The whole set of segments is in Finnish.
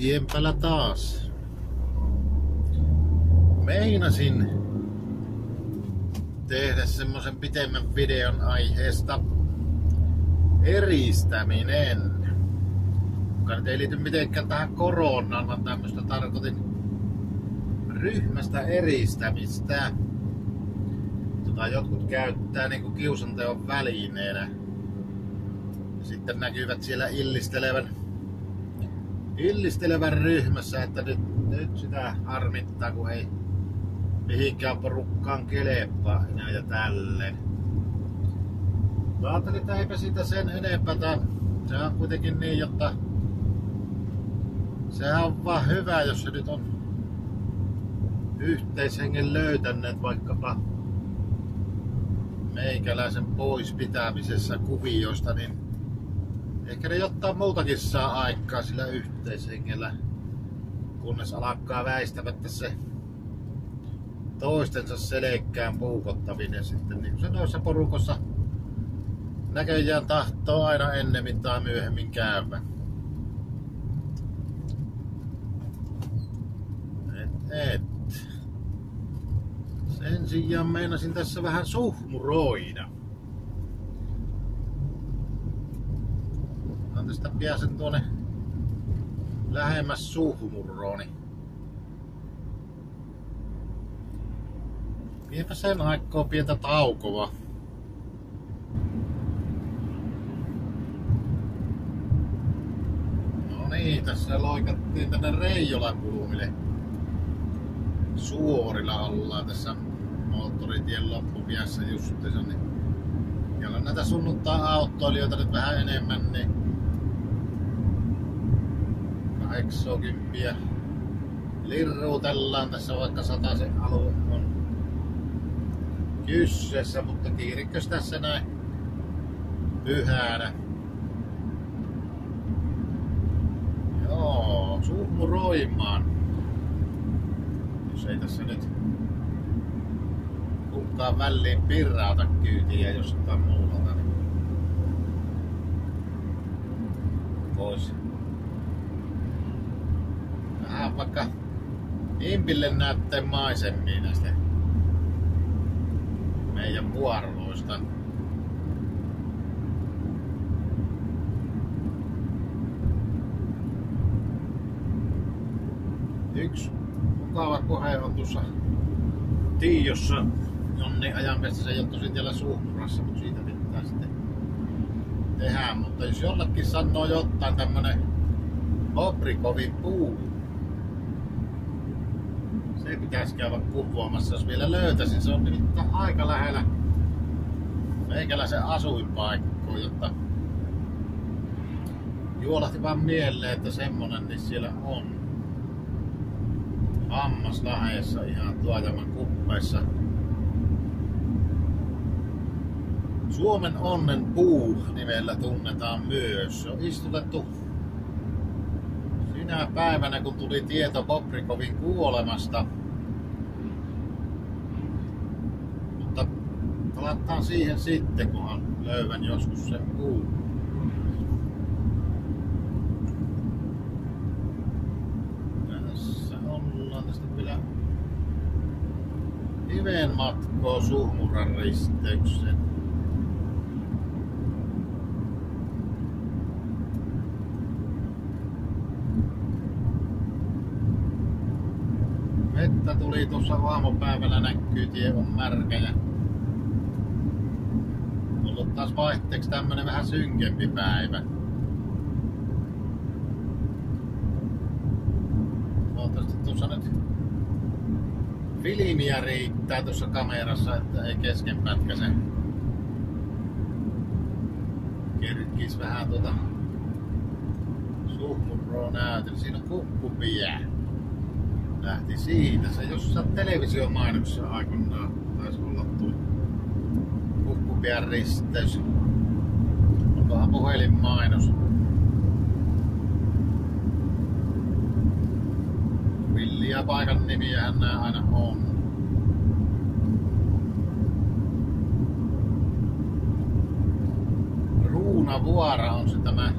tienpäällä taas. Meinasin tehdä semmosen pitemmän videon aiheesta eristäminen. Joka nyt ei liity mitenkään tähän koronaan, vaan tämmöistä tarkoitin ryhmästä eristämistä. Tota, jotkut käyttää niinku kiusanteon välineenä. Sitten näkyvät siellä illistelevän illistelevän ryhmässä, että nyt, nyt sitä harmittaa, kun ei mihinkään porukkaan kelepaa enää ja tälleen. Mä ajattelin, että eipä siitä sen enempää. Se on kuitenkin niin, jotta sehän on vaan hyvä, jos se nyt on yhteishengen löytäneet vaikkapa meikäläisen pois pitämisessä kuvioista, niin Ehkä ne jotain muutakin saa aikaa sillä yhteishengellä, kunnes alkaa väistämättä se toistensa selekkään puukottaminen sitten. Niin se noissa porukossa näköjään tahtoo aina ennemmin tai myöhemmin käydä. Et, et. Sen sijaan meinasin tässä vähän suhmuroida. Tästä pääsen tuonne lähemmäs suuhumurrooni. Pienpä sen aikaa pientä taukoa. No niin, tässä loikattiin tänne Reijolan kulmille. Suorilla ollaan tässä moottoritien loppupiässä justiinsa. Niin. Ja näitä sunnuntai-autoilijoita nyt vähän enemmän, niin 80 lirruutellaan tässä vaikka se alue on kyssessä, mutta kiirikkös tässä näin pyhänä. Joo, suhmuroimaan. Jos ei tässä nyt kukaan väliin pirrauta kyytiä jostain muualta, niin voisi vähän vaikka Impille näyttää maisemmin näistä meidän vuoroista. Yksi mukava kohe on tuossa Tiiossa. Jonni ajan se ole tosi siellä suhmurassa, mutta siitä pitää sitten tehdä. Mutta jos jollekin sanoo jotain tämmönen Obrikovin puu, se pitäisi käydä kuvaamassa, jos vielä löytäisin. Se on nimittäin aika lähellä meikäläisen asuinpaikkoa, jotta juolahti vaan mieleen, että semmonen niin siellä on. Hammaslaheessa ihan tuojaman kuppeissa. Suomen onnen puu nimellä tunnetaan myös. Se on istutettu sinä päivänä, kun tuli tieto Bobrikovin kuolemasta. Mutta palataan siihen sitten, kunhan löydän joskus sen kuun. Tässä ollaan tästä vielä Hiven matkoa Suhmuran risteyksen. vettä tuli tuossa aamupäivällä näkyy, tie on märkä ja ollut taas vaihteeksi tämmönen vähän synkempi päivä. Toivottavasti tuossa nyt filmiä riittää tuossa kamerassa, että ei kesken pätkäse. Kerkis vähän tuota suhmurroa näytellä. Siinä on kukkupiä lähti siitä. Se jossain televisiomainoksessa aikoinaan kukkupian risteys. Onkohan puhelinmainos? Villiä paikan nimiähän nämä aina on. Ruunavuora on se tämä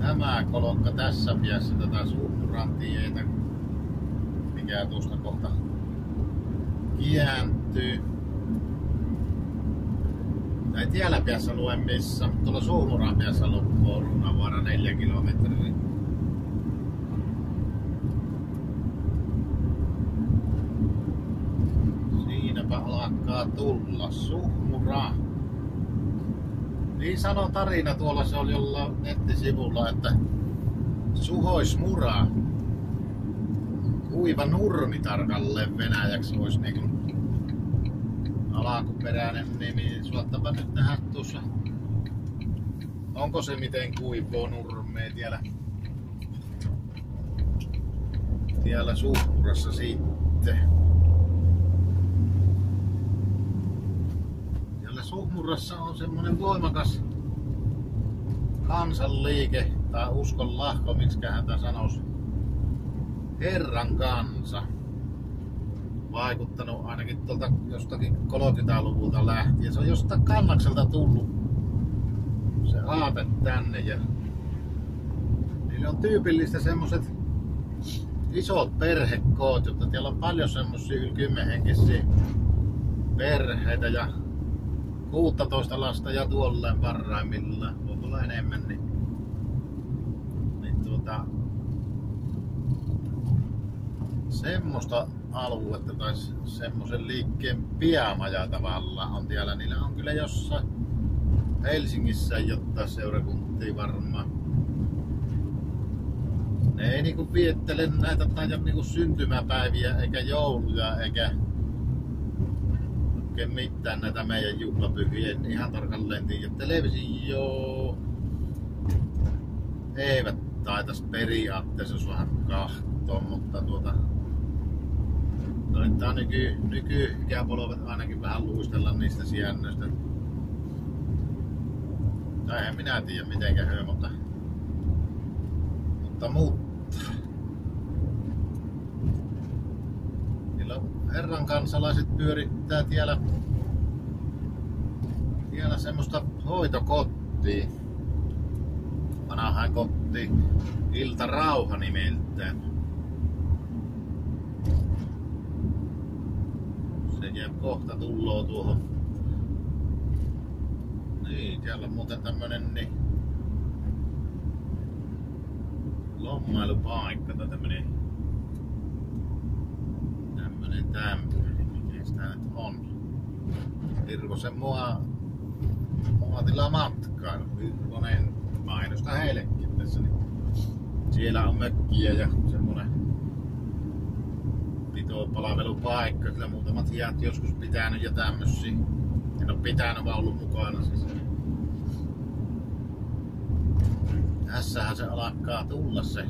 tämä kolokka tässä piässä tätä Suhmuran tietä, mikä tuosta kohta kiäntyy. Päässä lue missä, tuolla Suhmuran päässä loppuu Runavaara neljä kilometriä. Siinäpä alkaa tulla Suhmura. Niin sanoo tarina tuolla, se oli jolla nettisivulla, että Suhoismura, kuiva nurmi tarkalleen venäjäksi olisi niin alkuperäinen nimi. Suottapa nyt nähdä tuossa. Onko se miten kuivoo nurmea tiellä? Tiellä Suhmurassa sitten. Suhmurassa on semmonen voimakas kansanliike tai uskon lahko, miksi häntä sanoisi, Herran kansa. Vaikuttanut ainakin tuolta jostakin 30-luvulta lähtien. Se on jostain kannakselta tullut se aate tänne ja niille on tyypillistä semmoset isot perhekoot, jotta siellä on paljon semmosia yli kymmenhenkisiä perheitä ja 16 lasta ja tuolleen parhaimmillaan, voi olla enemmän, niin, niin tuota, semmoista aluetta tai semmoisen liikkeen piamaja tavallaan on siellä. Niillä on kyllä jossain Helsingissä jotta seurakuntia varmaan. Ne ei niinku viettele näitä tai niinku syntymäpäiviä eikä jouluja eikä oikein mitään näitä meidän juhlapyhiä. Ihan tarkalleen tiedä. Televisio eivät taitas periaatteessa vähän kahtoa, mutta tuota Taitaa nyky, nykyikäpolvet ainakin vähän luistella niistä sijännöistä. Tai en minä tiedä mitenkä hyö, mutta, mutta, mutta herran kansalaiset pyörittää tiellä, tiellä semmoista hoitokottia. Vanhaan kotti Ilta Rauha nimeltään. Jää kohta tulloo tuohon. Niin, siellä on muuten tämmönen niin lommailupaikka tai tämmönen tämmöinen, mikä sitä nyt on. Virvosen mua, muotila matkailu, Virvonen mainosta heillekin tässä. Niin siellä on mökkiä ja semmonen pitopalvelupaikka. Kyllä muutamat hiat joskus pitänyt jo tämmösiä. En oo pitänyt vaan ollut mukana siis. Tässähän se alkaa tulla se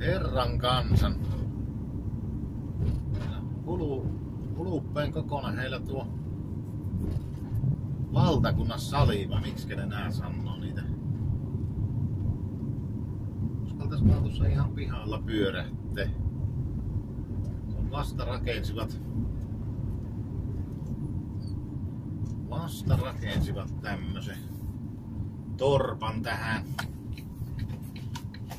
Herran kansan. Kulu, kuluppeen kokona heillä tuo valtakunnan saliva, miksi ne nää sanoo Uskaltais vaan tuossa ihan pihalla pyörähte. On vasta rakensivat vasta rakensivat tämmösen torpan tähän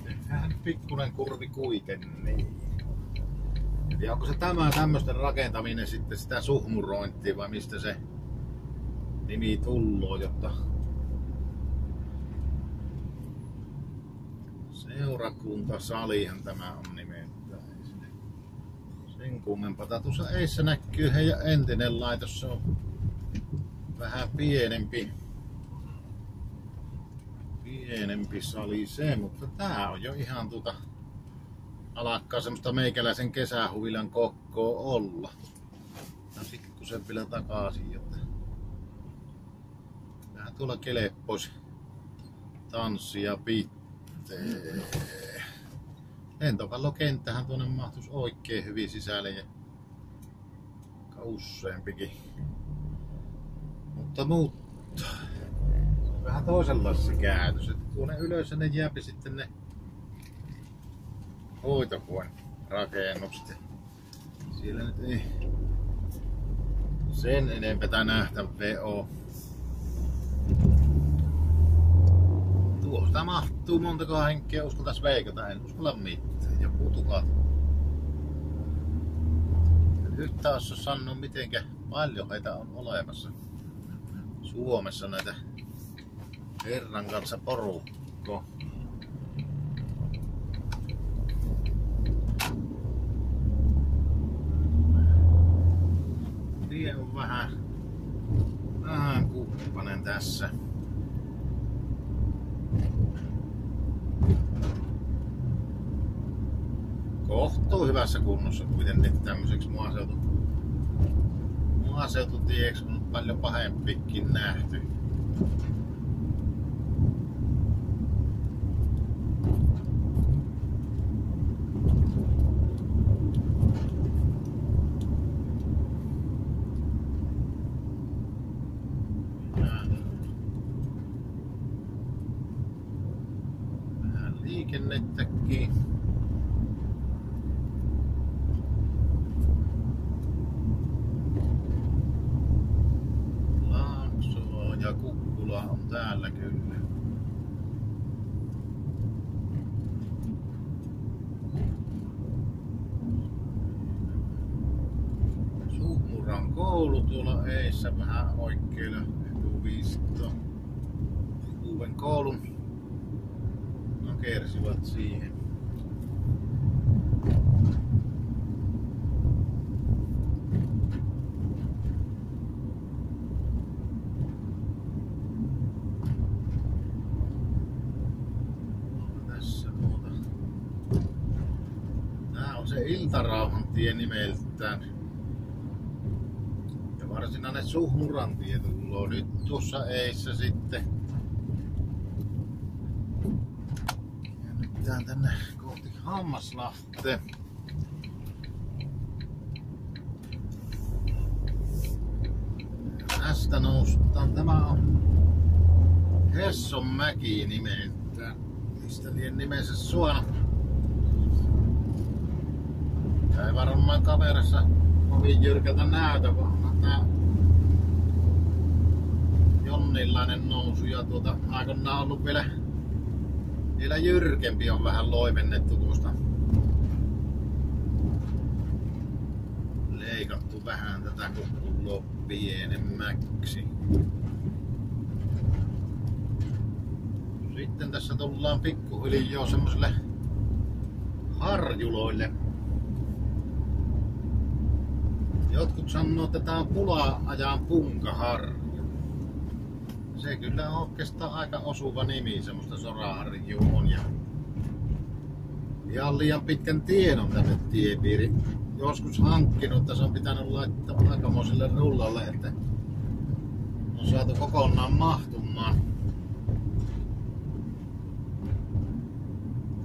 Tehdään pikkunen kurvi kuitenkin. Ja onko se tämä tämmöisten rakentaminen sitten sitä suhmurointia vai mistä se nimi tulloo, jotta seurakuntasalihan tämä on nimeltään. Sen kummempaa. Tuossa eissä näkyy heidän entinen laitos, se on vähän pienempi pienempi sali se, mutta tää on jo ihan tuota alakkaa semmoista meikäläisen kesähuvilan kokkoa olla. Ja pikkusen vielä takaisin, jotta vähän tuolla keleppois tanssia pitää. Lentopallokenttähän tuonne mahtuisi oikein hyvin sisälle ja useampikin. Mutta mutta vähän toisenlaisessa käytössä. Tuonne ylös ne jääpi sitten ne hoitopuolen rakennukset. Siellä nyt ei sen enempää nähtä VO. Tuohon sitä mahtuu montako henkeä uskaltais veikata, en uskalla mitään. Ja putukat. En yhtään osaa sanoa mitenkä paljon heitä on olemassa Suomessa näitä herran kanssa porukko. Tie on vähän, vähän kuppanen tässä. kohtuu hyvässä kunnossa kuitenkin tämmöiseksi maaseutu, maaseututieksi on paljon pahempikin nähty. liikennettäkin. täällä kyllä. Suhmuran koulu eissä vähän oikeilla etuvisto. Uuden koulun nakersivät siihen. se Iltarauhan tie nimeltään. Ja varsinainen Suhmuran tie tullut nyt tuossa eissä sitten. Ja nyt tänne kohti Hammaslahteen. Tästä noustaan. Tämä on Hessonmäki nimeltään. Mistä lien nimensä suona. Tää ei varmaan kamerassa kovin jyrkältä näytä, vaan jonnillainen nousu ja tuota aikanaan ollut vielä, vielä jyrkempi on vähän loivennettu tuosta leikattu vähän tätä kun pienemmäksi. Sitten tässä tullaan pikkuhiljaa semmoselle harjuloille. Jotkut sanoo, että tämä on pula-ajan punkaharju. Se kyllä on oikeastaan aika osuva nimi, semmoista soraharju on. Ja ihan liian pitkän tiedon tänne tiepiiri joskus hankkinut, että se on pitänyt laittaa aikamoiselle rullalle, että on saatu kokonaan mahtumaan.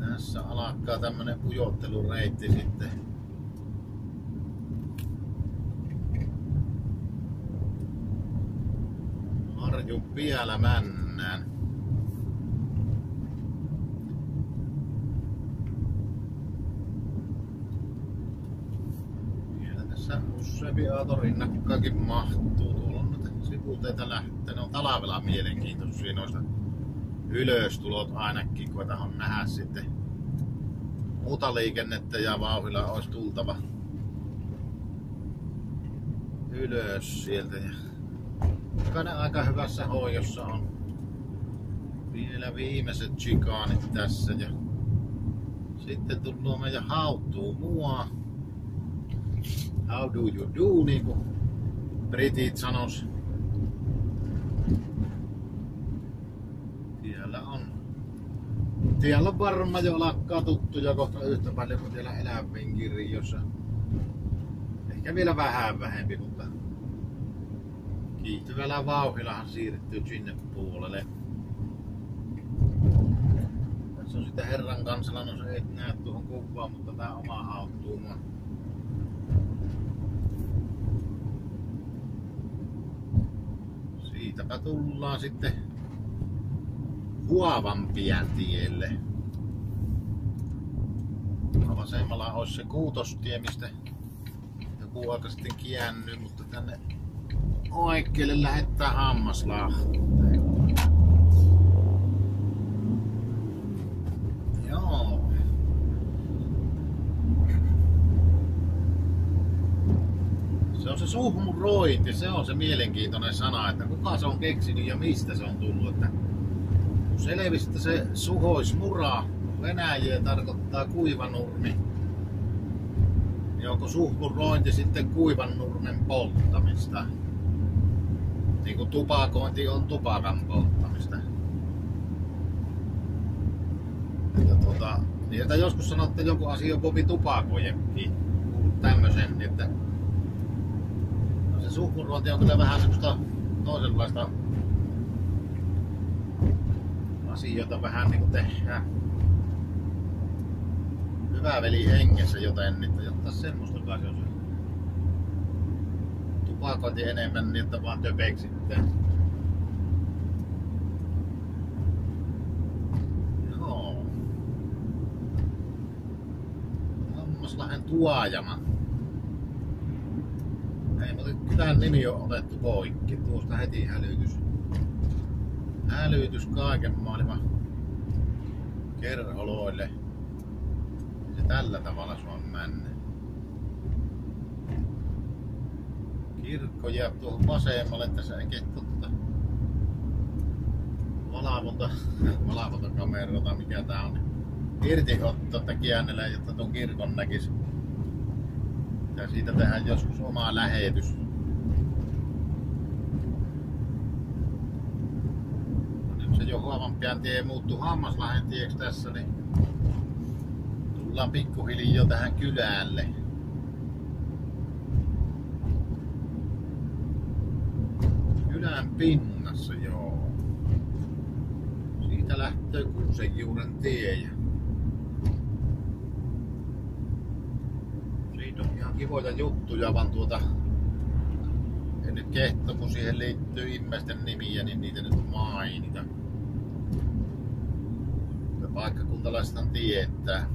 Tässä alkaa tämmönen ujottelureitti sitten. Harju vielä männään. Vielä tässä useampi aato rinnakkaakin mahtuu. Tuolla on nyt sivuteita lähtenyt. On talvella mielenkiintoisia noista ylöstulot ainakin, on nähdä sitten muuta liikennettä ja vauhilla olisi tultava ylös sieltä. Ja jokainen aika hyvässä hoidossa on. Vielä viimeiset chikaanit tässä ja sitten tullut meidän hautuu mua. How do you do, niin kuin britit sanos. Siellä on. Siellä on varmaan jo lakkaa tuttuja kohta yhtä paljon kuin siellä elävin kirjossa. Ehkä vielä vähän vähempi, mutta kiihtyvällä vauhillahan siirtyy sinne puolelle. Tässä on sitten herran kansalla, no se ei näe tuohon kuvaan, mutta tää oma hauttuuma. Siitäpä tullaan sitten Huavampien tielle. Vasemmalla olisi se kuutostie, mistä joku aika sitten kiänny, mutta tänne oikealle lähettää hammaslahti. Joo. Se on se suhmuroiti, se on se mielenkiintoinen sana, että kuka se on keksinyt ja mistä se on tullut. Että kun selvisi, että se suhoismura Venäjä tarkoittaa kuivanurmi, niin onko suhmurointi sitten kuivan nurmen polttamista? Niin kuin tupakointi on tupakan polttamista. Että tuota, niin että joskus sanotte jonkun asian Bobi tupakojekin, tämmöisen, niin että no se suhmurointi on kyllä vähän semmoista toisenlaista asioita vähän niin kuin tehdään hyvä veli hengessä joten, niin jotta semmoista kai se on tupakointi enemmän niin, että vaan töpeksitte. Joo. Hammaslahden tuojama. Ei, mutta kylän nimi on otettu poikki. Tuosta heti hälytys. Hälytys kaiken maailman kerholoille. Se tällä tavalla se on mennyt. kirkko jää tuohon vasemmalle. Tässä ei totta valvonta, valvontakamerata, mikä tää on. Irtiotto, että käännellä, jotta tuon kirkon näkisi. Ja siitä tehdään joskus oma lähetys. Nyt se jo huomampia tie muuttuu Hammaslahden tieksi tässä, niin tullaan pikkuhiljaa tähän kylälle. Kylän pinnassa, joo. Siitä lähtee Kuusenjuuren tie. Ja siitä on ihan kivoja juttuja, vaan tuota en nyt kehto, kun siihen liittyy ihmisten nimiä, niin niitä nyt mainita. Paikkakuntalaisethan tietää.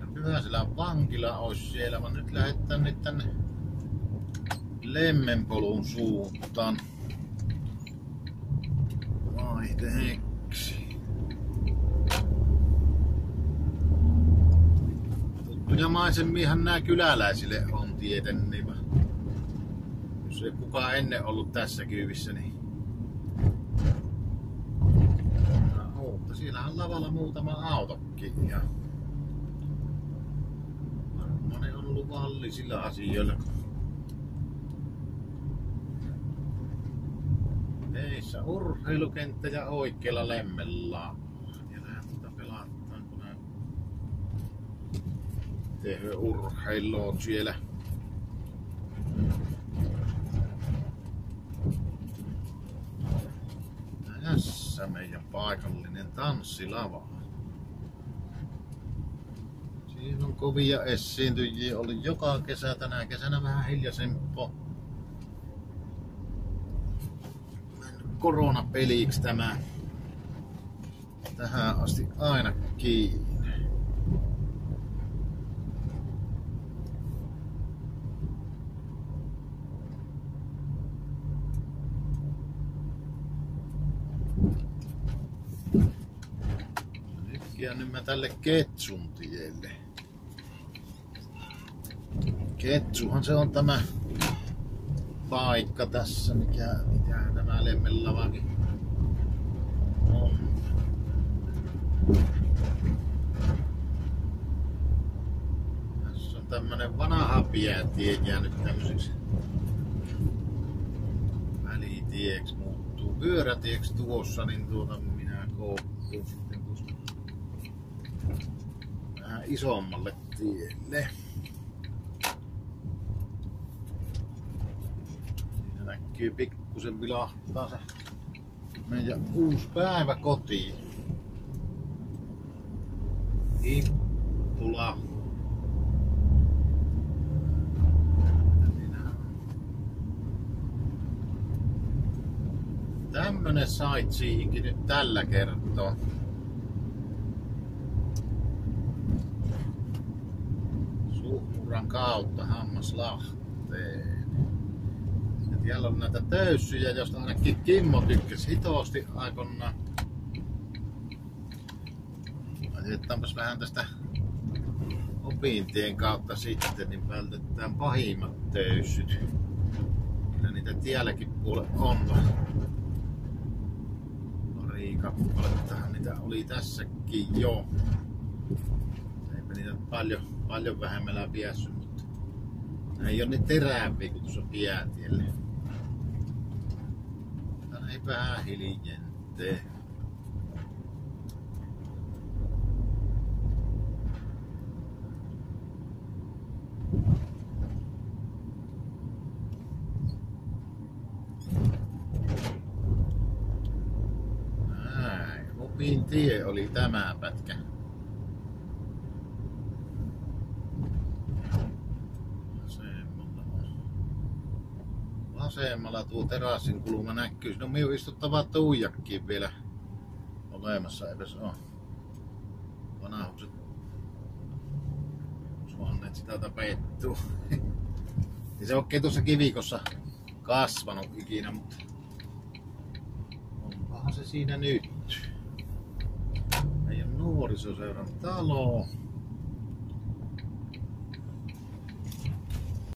Ja Pyhäselän vankila olisi siellä, vaan nyt lähdetään nyt tänne Lemmenpolun suuntaan. Vaihteeksi. Tuttuja maisemmiahan nämä kyläläisille on tietenkin. Jos ei kukaan ennen ollut tässä kyyvissä, niin Siellä on lavalla muutama autokin ja varmaan ne on ollut vallisilla asioilla. Teissä urheilukenttä ja oikealla kun nää TV-urheilu siellä. Tässä meidän paikallinen tanssilava. Siinä on kovia esiintyjiä, oli joka kesä, tänä kesänä vähän hiljaisempo. Koronapeliksi tämä tähän asti ainakin. nyt mä tälle Ketsun tielle. Ketsuhan se on tämä paikka tässä, mikä, mikä tämä Lemmenlavakin on. Tässä on tämmönen vanha pietie jäänyt tämmöiseksi välitieksi muuttuu pyörätieksi tuossa, niin tuota minä koukkuun sitten vähän isommalle tielle. Siinä näkyy pikkusen vilahtaa se meidän uusi päivä kotiin. Ippula. tämmönen sightseeingkin nyt tällä kertaa. Suhmuran kautta Hammaslahteen. Ja siellä on näitä töyssyjä, joista ainakin Kimmo tykkäsi hitosti aikonna. Ajetaanpas vähän tästä opintien kautta sitten, niin vältetään pahimmat töyssyt. Kyllä niitä tielläkin puolella on. Pari kappalettahan niitä oli tässäkin jo. Eipä niitä paljon, paljon vähemmällä piässy, mutta nämä ei ole niin teräviä kuin tuossa piätielle. Tänä ei vähän hiljentee. Näin, tie oli tämä pätkä. Vasemmalla on. Vasemmalla tuo terassin kulma näkyy. No minun istuttava tuijakkin vielä olemassa, eipä se ole. Vanahukset suonneet sitä tapettuu. Ei se oikein tuossa kivikossa kasvanut ikinä, mutta onpahan se siinä nyt. Meidän nuorisoseuran talo.